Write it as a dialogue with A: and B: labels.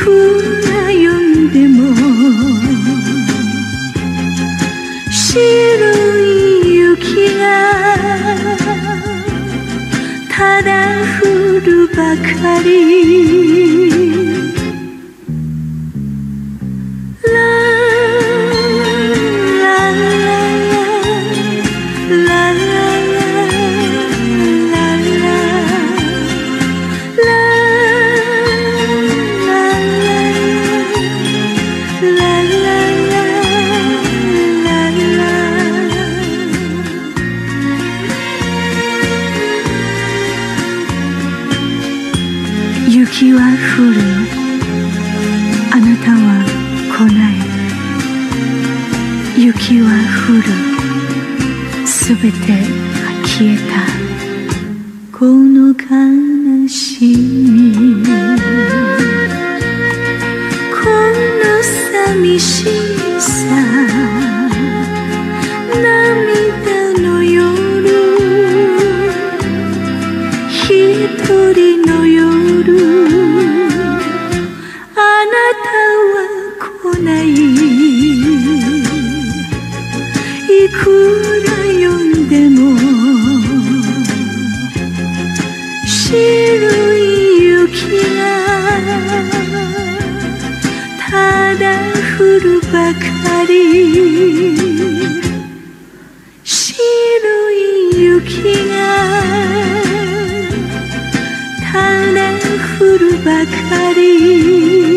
A: いくら呼んでも白い雪がただ降るばかり雪は降る。あなたは来ない。雪は降る。すべてが消えた。この悲しみ。この寂しさは来ないいくら呼んでも白い雪がただ降るばかり。白い雪がただ降るばかり。